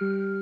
you